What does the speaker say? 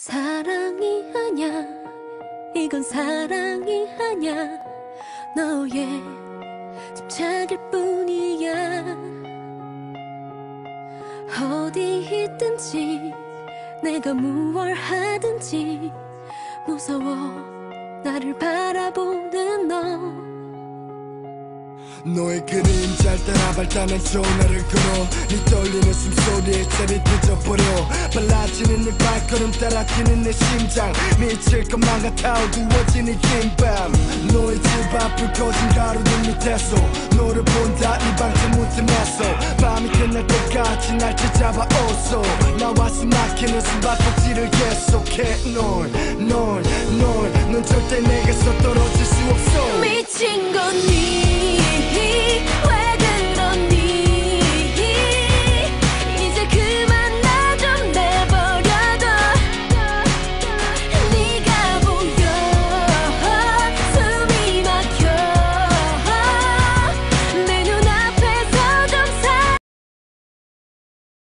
사랑이 아냐 이건 사랑이 아냐 너의 집착일 뿐이야. 어디 있든지 내가 무얼 하든지 무서워. 나를 바라보는 너 너의 그림잘 따라 발단한 전화를 걸어 네 떨리는 숨소리에 자리 늦어버려. 빨라지는 네 발걸음 따라 뛰는 내 심장. 미칠 것만 같아 어두워진 이긴밤. 너의 집 앞을 거진 가로등 밑에서 너를 본다. 이 방송 무틈에서 밤이 끝날 때까지 날 찾아봐. 어서 나와 숨 막히는 숨바꼭질을 계속해. 넌넌넌넌 절대 내게서 떨어질 수 없어. 미친 거니